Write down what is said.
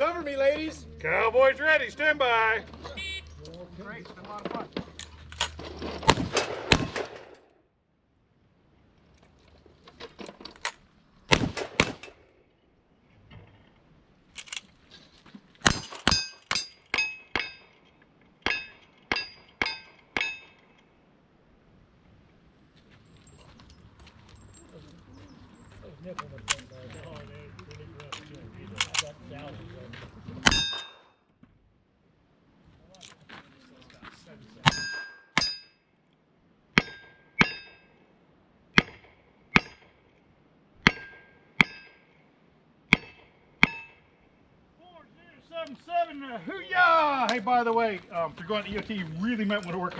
Cover me, ladies. Cowboys ready, stand by. Great, it's been a lot of fun. Seven seven, uh, hoo-yah! Hey, by the way, um, if you're going to EOT, you really might want to work on